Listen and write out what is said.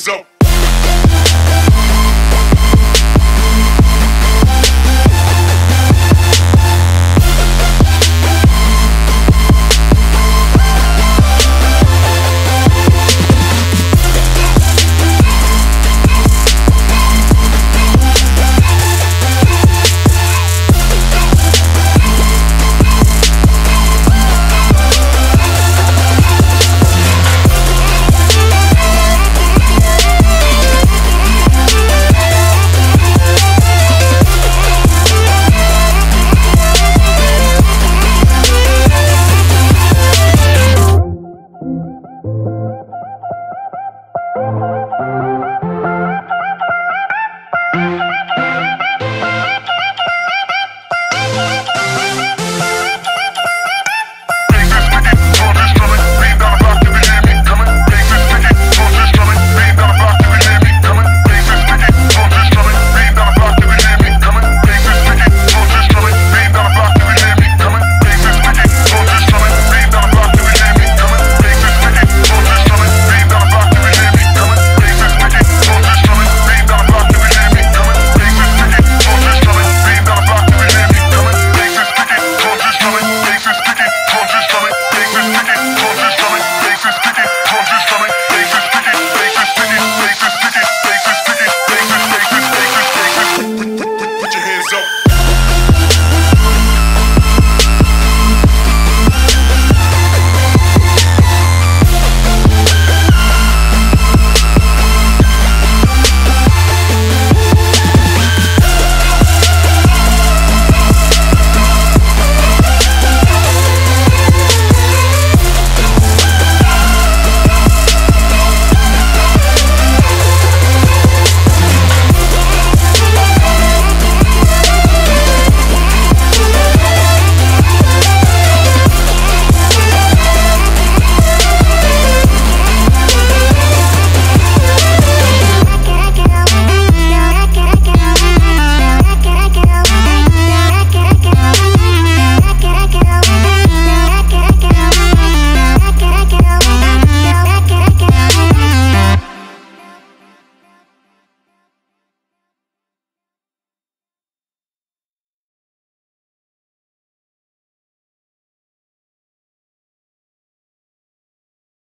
So.